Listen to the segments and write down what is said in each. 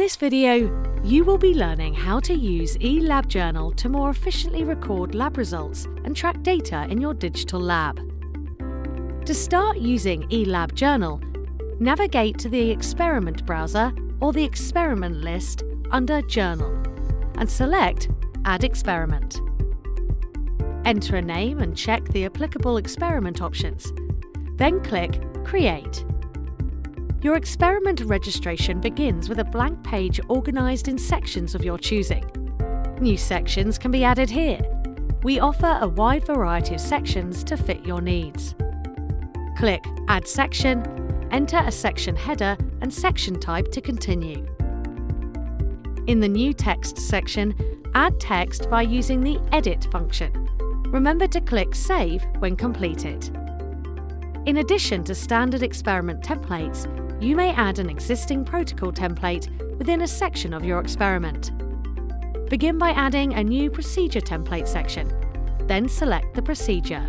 this video, you will be learning how to use eLab Journal to more efficiently record lab results and track data in your digital lab. To start using eLab Journal, navigate to the Experiment browser or the Experiment list under Journal and select Add Experiment. Enter a name and check the applicable experiment options. Then click Create. Your experiment registration begins with a blank page organised in sections of your choosing. New sections can be added here. We offer a wide variety of sections to fit your needs. Click Add Section, enter a section header and section type to continue. In the New Text section, add text by using the Edit function. Remember to click Save when completed. In addition to standard experiment templates, you may add an existing protocol template within a section of your experiment. Begin by adding a new procedure template section, then select the procedure.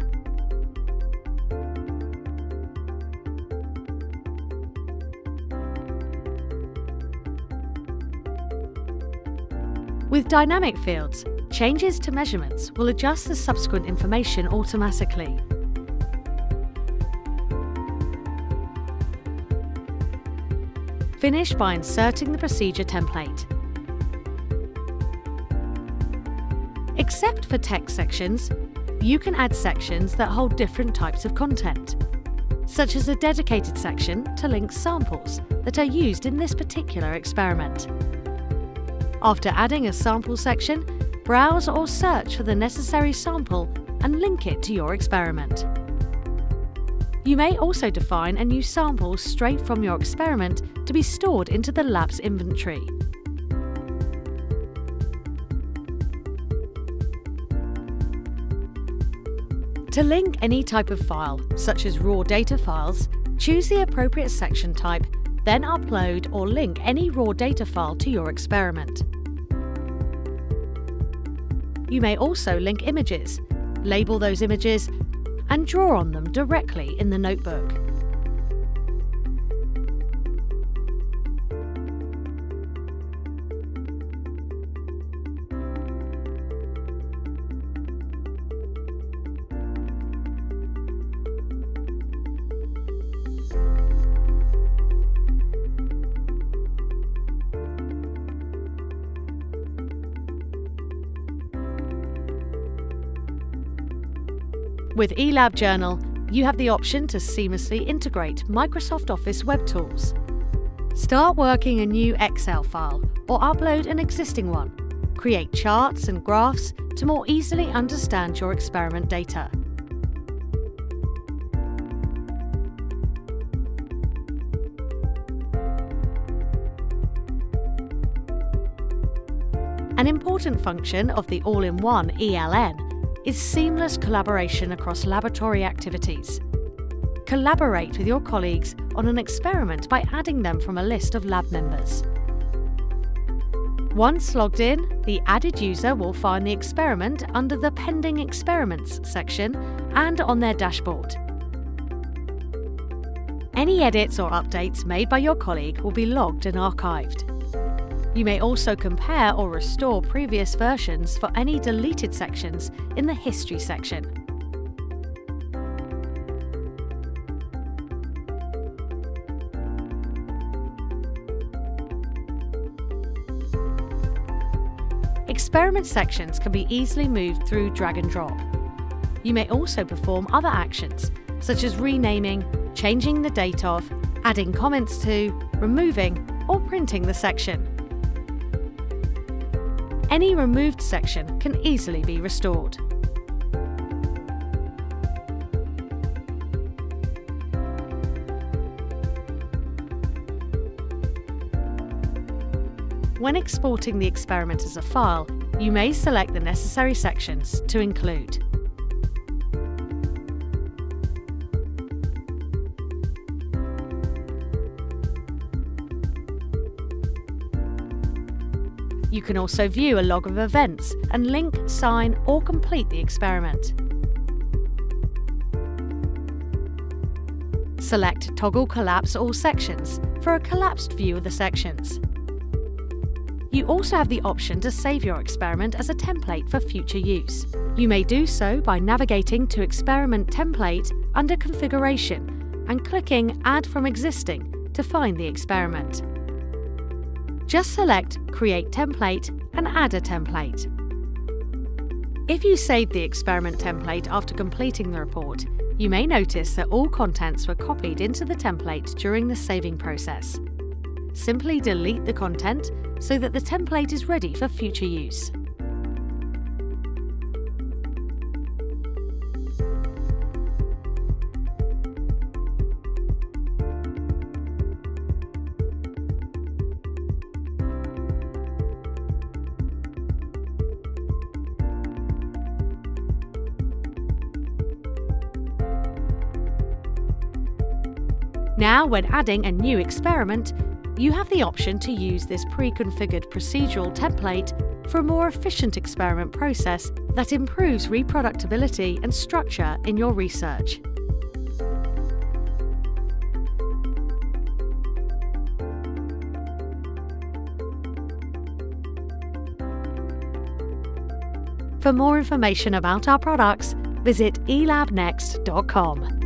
With dynamic fields, changes to measurements will adjust the subsequent information automatically. Finish by inserting the procedure template. Except for text sections, you can add sections that hold different types of content, such as a dedicated section to link samples that are used in this particular experiment. After adding a sample section, browse or search for the necessary sample and link it to your experiment. You may also define a new sample straight from your experiment to be stored into the lab's inventory. To link any type of file, such as raw data files, choose the appropriate section type, then upload or link any raw data file to your experiment. You may also link images, label those images, and draw on them directly in the notebook. With eLab Journal, you have the option to seamlessly integrate Microsoft Office web tools. Start working a new Excel file or upload an existing one. Create charts and graphs to more easily understand your experiment data. An important function of the all-in-one ELN is seamless collaboration across laboratory activities. Collaborate with your colleagues on an experiment by adding them from a list of lab members. Once logged in, the added user will find the experiment under the Pending Experiments section and on their dashboard. Any edits or updates made by your colleague will be logged and archived. You may also compare or restore previous versions for any deleted sections in the History section. Experiment sections can be easily moved through drag and drop. You may also perform other actions, such as renaming, changing the date of, adding comments to, removing, or printing the section any removed section can easily be restored. When exporting the experiment as a file, you may select the necessary sections to include. You can also view a log of events and link, sign or complete the experiment. Select Toggle Collapse All Sections for a collapsed view of the sections. You also have the option to save your experiment as a template for future use. You may do so by navigating to Experiment Template under Configuration and clicking Add from Existing to find the experiment. Just select Create Template and add a template. If you saved the experiment template after completing the report, you may notice that all contents were copied into the template during the saving process. Simply delete the content so that the template is ready for future use. Now, when adding a new experiment, you have the option to use this pre-configured procedural template for a more efficient experiment process that improves reproducibility and structure in your research. For more information about our products, visit elabnext.com.